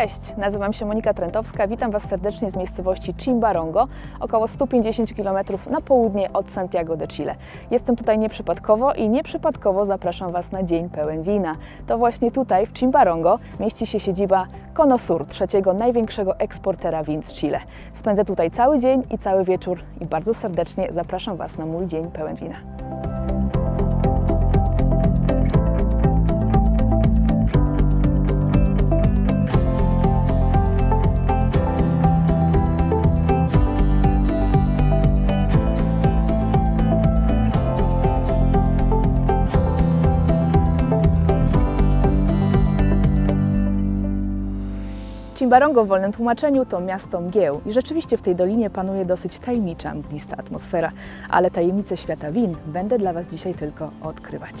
Cześć, nazywam się Monika Trentowska, witam Was serdecznie z miejscowości Chimbarongo, około 150 km na południe od Santiago de Chile. Jestem tutaj nieprzypadkowo i nieprzypadkowo zapraszam Was na dzień pełen wina. To właśnie tutaj, w Chimbarongo, mieści się siedziba Conosur, trzeciego największego eksportera win z Chile. Spędzę tutaj cały dzień i cały wieczór i bardzo serdecznie zapraszam Was na mój dzień pełen wina. Chimbarongo w wolnym tłumaczeniu to miasto mgieł i rzeczywiście w tej dolinie panuje dosyć tajemnicza, mglista atmosfera, ale tajemnice świata win będę dla Was dzisiaj tylko odkrywać.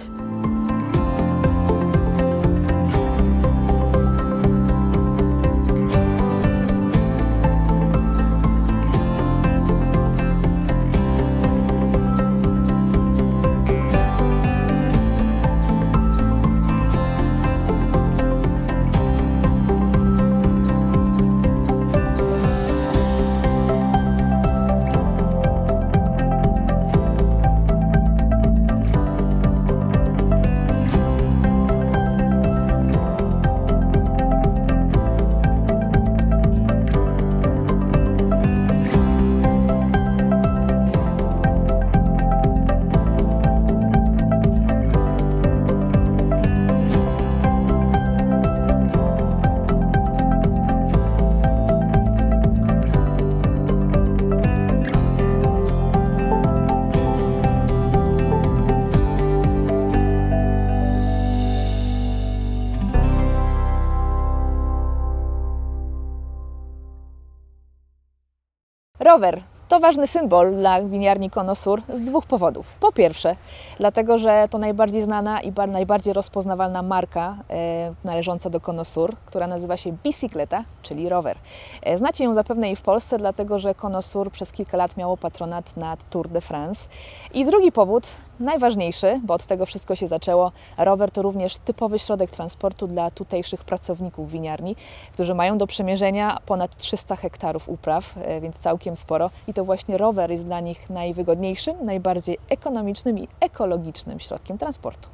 cover. To ważny symbol dla winiarni Konosur z dwóch powodów. Po pierwsze, dlatego, że to najbardziej znana i najbardziej rozpoznawalna marka e, należąca do Konosur, która nazywa się Bicicleta, czyli rower. E, znacie ją zapewne i w Polsce, dlatego że Konosur przez kilka lat miało patronat nad Tour de France. I drugi powód, najważniejszy, bo od tego wszystko się zaczęło, rower to również typowy środek transportu dla tutejszych pracowników winiarni, którzy mają do przemierzenia ponad 300 hektarów upraw, e, więc całkiem sporo. I to właśnie rower jest dla nich najwygodniejszym, najbardziej ekonomicznym i ekologicznym środkiem transportu.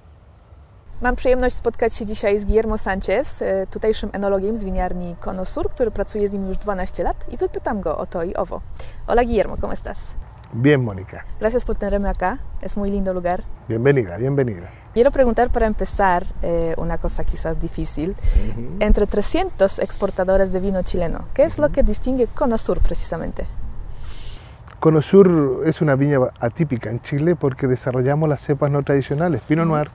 Mam przyjemność spotkać się dzisiaj z Guillermo Sanchez, e, tutejszym enologiem z winiarni Conosur, który pracuje z nim już 12 lat i wypytam go o to i owo. Hola Guillermo, ¿cómo estás? Bien, Mónica. Gracias por tenerme acá, es muy lindo lugar. Bienvenida, bienvenida. Quiero preguntar para empezar eh, una cosa quizás difícil. Uh -huh. Entre 300 exportadores de vino chileno, ¿qué es uh -huh. lo que distingue Conosur precisamente? Conosur es una viña atípica en Chile porque desarrollamos las cepas no tradicionales, Pinot Noir,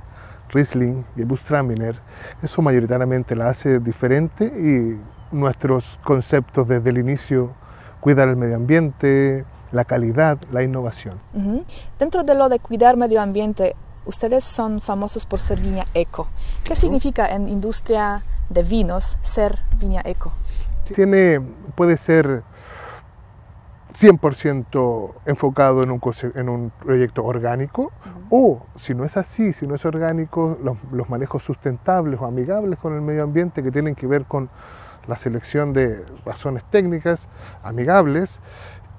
Riesling y Busstraminer. Eso mayoritariamente la hace diferente y nuestros conceptos desde el inicio, cuidar el medio ambiente, la calidad, la innovación. Uh -huh. Dentro de lo de cuidar medio ambiente, ustedes son famosos por ser viña eco. ¿Qué significa en industria de vinos ser viña eco? Tiene, puede ser 100% enfocado en un, en un, proyecto orgánico uh -huh. o si no es así, si no es orgánico, los, los, manejos sustentables o amigables con el medio ambiente que tienen que ver con la selección de razones técnicas amigables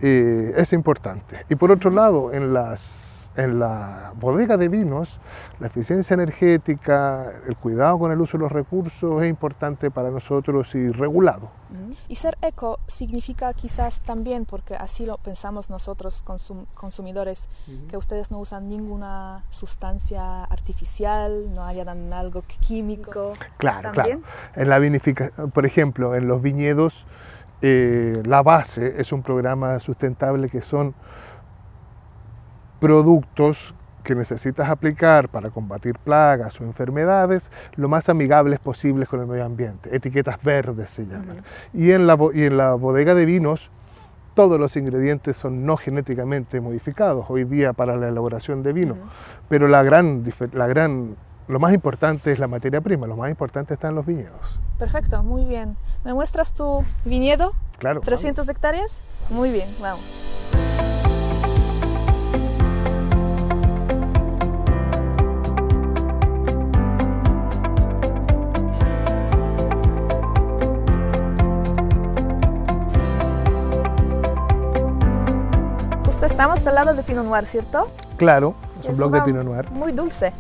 eh, es importante. Y por otro lado, en, las, en la bodega de vinos, la eficiencia energética, el cuidado con el uso de los recursos es importante para nosotros y regulado. Y ser eco significa quizás también, porque así lo pensamos nosotros consum consumidores, uh -huh. que ustedes no usan ninguna sustancia artificial, no hayan algo químico. Claro, ¿también? claro. En la vinificación, por ejemplo, en los viñedos, eh, la base es un programa sustentable que son productos que necesitas aplicar para combatir plagas o enfermedades lo más amigables posibles con el medio ambiente. Etiquetas verdes se llaman. Uh -huh. y, en la, y en la bodega de vinos todos los ingredientes son no genéticamente modificados hoy día para la elaboración de vino, uh -huh. pero la gran, la gran lo más importante es la materia prima, lo más importante está en los viñedos. Perfecto, muy bien. ¿Me muestras tu viñedo? Claro. 300 vamos. hectáreas. Muy bien, vamos. Estamos al lado de Pinot Noir, ¿cierto? Claro, es un bloque de Pinot Noir. Muy dulce.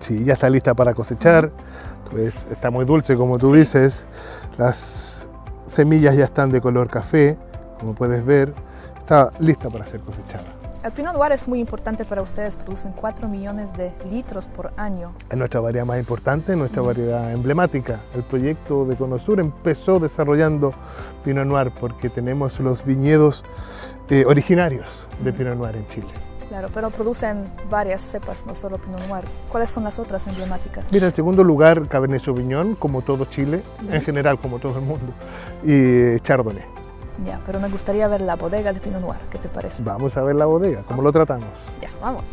Sí, ya está lista para cosechar. Pues está muy dulce, como tú dices. Las semillas ya están de color café, como puedes ver. Está lista para ser cosechada. El Pinot Noir es muy importante para ustedes, producen 4 millones de litros por año. Es nuestra variedad más importante, nuestra variedad emblemática. El proyecto de Conosur empezó desarrollando Pinot Noir porque tenemos los viñedos eh, originarios de Pinot Noir en Chile. Claro, pero producen varias cepas, no solo Pinot Noir. ¿Cuáles son las otras emblemáticas? Mira, en segundo lugar, Cabernet Sauvignon, como todo Chile, en general, como todo el mundo, y Chardonnay. Ya, pero me gustaría ver la bodega de Pinot Noir. ¿Qué te parece? Vamos a ver la bodega, cómo lo tratamos. Ya, vamos.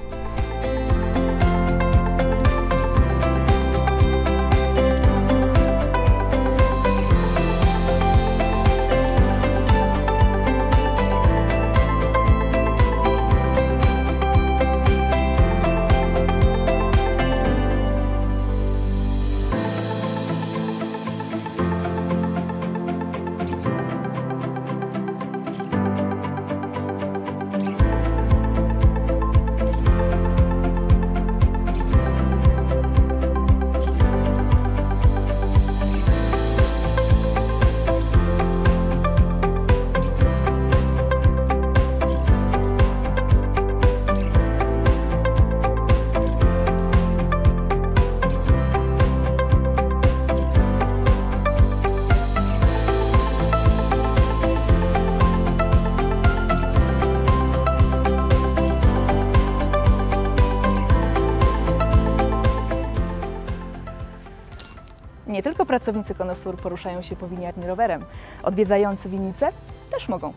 Pracownicy Konosur poruszają się po winiarni rowerem. Odwiedzający winnice też mogą.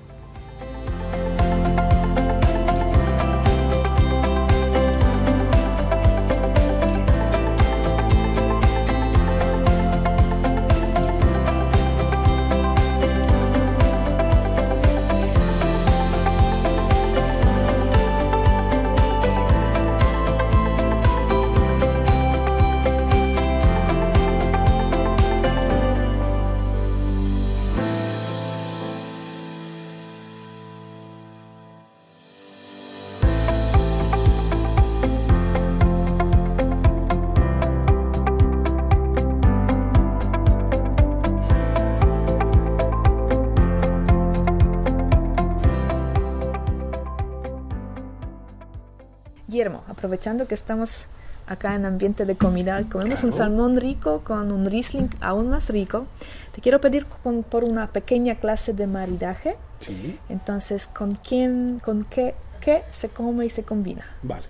Aprovechando que estamos acá en ambiente de comida, comemos un salmón rico con un Riesling aún más rico. Te quiero pedir con- por una pequeña clase de maridaje. Sí, Entonces, ¿con quién, con qué, qué se come y se combina? vale.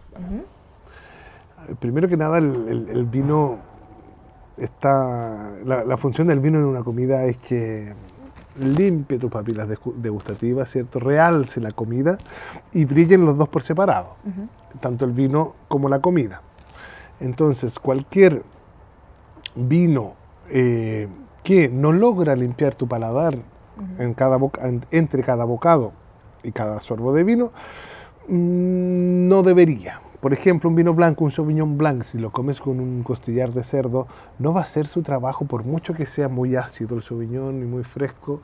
Primero que nada, el, el- el vino está. La, la función del vino en una comida es que limpie tus papilas degustativas, ¿cierto? Realce la comida y brillen los dos por separado, tanto el vino como la comida. Entonces, cualquier vino eh, que no logra limpiar tu paladar en cada boca- en- entre cada bocado y cada sorbo de vino, mm, no debería. Por ejemplo, un vino blanco, un Sauvignon Blanc, si lo comes con un costillar de cerdo, no va a hacer su trabajo, por mucho que sea muy ácido el Sauvignon y muy fresco,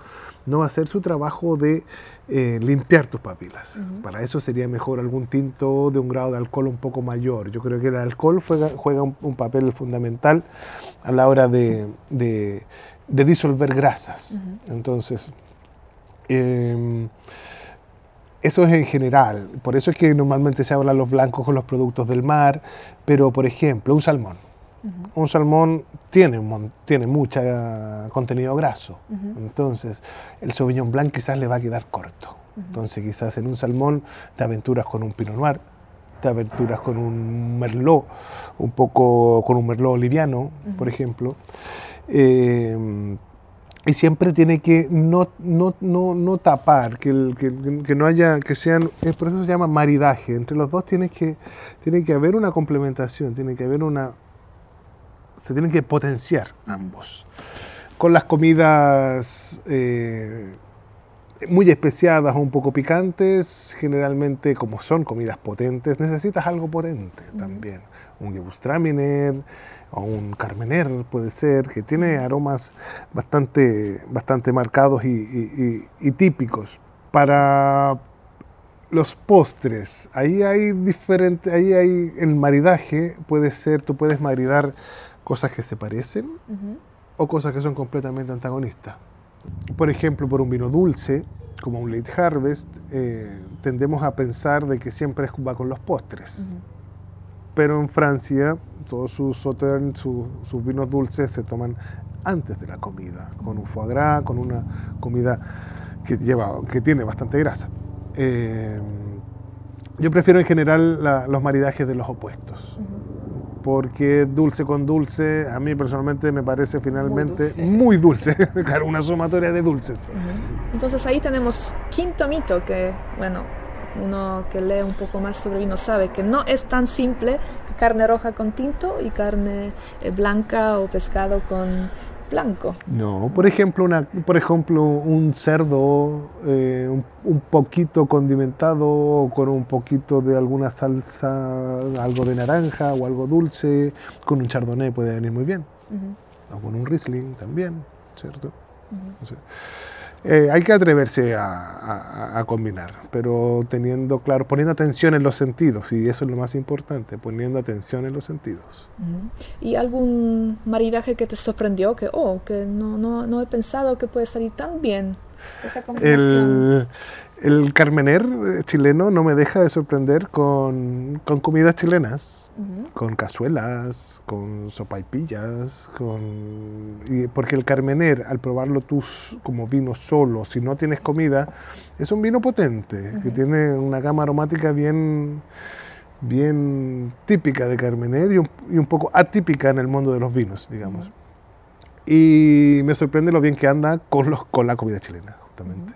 no va a hacer su trabajo de eh, limpiar tus papilas. Para eso sería mejor algún tinto de un grado de alcohol un poco mayor. Yo creo que el alcohol juega, juega un, un papel fundamental a la hora de, de- de disolver grasas. Entonces, em, eso es en general. Por eso es que normalmente se habla los blancos con los productos del mar. Pero, por ejemplo, un salmón. Un salmón tiene, un tiene mucho contenido graso. Entonces, el Sauvignon Blanc quizás le va a quedar corto. Entonces, quizás en un salmón te aventuras con un Pinot Noir, te aventuras con un Merlot, un poco con un Merlot liviano, por ejemplo. Eh, y siempre tiene que no, no, no, no tapar, que, el- que, que no haya, que sean, eh, por eso se llama maridaje, entre los dos tiene que, tiene que haber una complementación, tiene que haber una, se tienen que potenciar ambos. Con las comidas eh, muy especiadas o un poco picantes, generalmente como son comidas potentes, necesitas algo potente también. Un Gewürztraminer o un Carmener puede ser, que tiene aromas bastante, bastante marcados y, y- y- y típicos. Para los postres, ahí hay diferente, ahí hay el maridaje, puede ser, tú puedes maridar cosas que se parecen o cosas que son completamente antagonistas. Por ejemplo, por un vino dulce, como un late harvest, eh, tendemos a pensar de que siempre va con los postres. Pero en Francia, todos sus sauternes, sus vinos dulces se toman antes de la comida, con un foie gras, con una comida que, lleva, que tiene bastante grasa. Eh, yo prefiero en general los maridajes de los opuestos. Porque dulce con dulce, a mí personalmente me parece finalmente muy dulce, claro, una sumatoria de dulces. Entonces ahí tenemos quinto mito que, bueno, uno que lee un poco más sobre vino sabe que no es tan simple carne roja con tinto y carne eh, blanca o pescado con blanco. No, por ejemplo, una, por ejemplo un cerdo eh, un, poquito condimentado con un poquito de alguna salsa, algo de naranja o algo dulce, con un chardonnay puede venir muy bien. O con un riesling también, ¿cierto? Eh, hay que atreverse a, combinar, pero teniendo claro, poniendo atención en los sentidos, y eso es lo más importante, poniendo atención en los sentidos. ¿Y algún maridaje que te sorprendió, que, oh, que no, no, no he pensado que puede salir tan bien esa? El, el carmener chileno no me deja de sorprender con, con comidas chilenas con cazuelas, con sopaipillas, con... porque el Carmener, al probarlo tú como vino solo, si no tienes comida, es un vino potente, que tiene una gama aromática bien, bien típica de Carmener y un, poco atípica en el mundo de los vinos, digamos. Y me sorprende lo bien que anda con, los, con la comida chilena, justamente.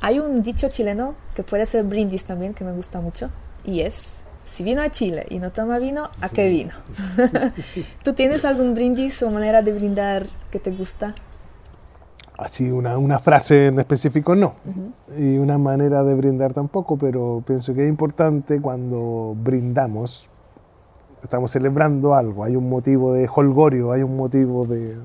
Hay un dicho chileno que puede ser brindis también, que me gusta mucho, y es si vino a Chile y no toma vino, ¿a qué vino? ¿Tú tienes algún brindis o manera de brindar que te gusta? Así, una, una frase en específico no. Y una manera de brindar tampoco, pero pienso que es importante cuando brindamos, estamos celebrando algo, hay un motivo de holgorio, hay un motivo de,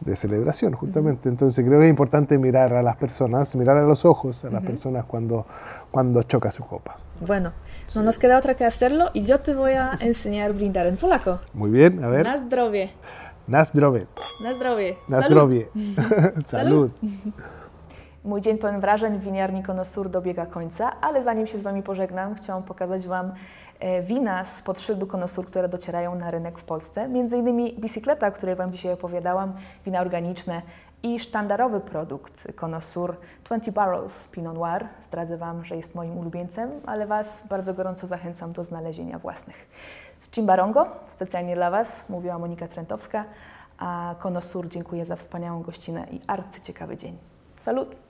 de celebración, justamente. Entonces creo que es importante mirar a las personas, mirar a los ojos a las personas cuando, cuando choca su copa. Bueno, no nos queda otra que hacerlo y yo te voy a enseñar a brindar en polaco. Muy bien, a ver. Na zdrowie. Na zdrowie. Na zdrowie. Na zdrowie. Salut. Mój dzień pełen wrażeń w winiarni Konosur dobiega końca, ale zanim się z Wami pożegnam, chciałam pokazać Wam e, wina z szyldu Konosur, które docierają na rynek w Polsce. Między innymi bicykleta, o której Wam dzisiaj opowiadałam, wina organiczne, i sztandarowy produkt Konosur 20 Barrels Pinot Noir. Zdradzę Wam, że jest moim ulubieńcem, ale Was bardzo gorąco zachęcam do znalezienia własnych. Z Cimbarongo, specjalnie dla Was, mówiła Monika Trentowska, a Konosur dziękuję za wspaniałą gościnę i arcyciekawy dzień. Salut!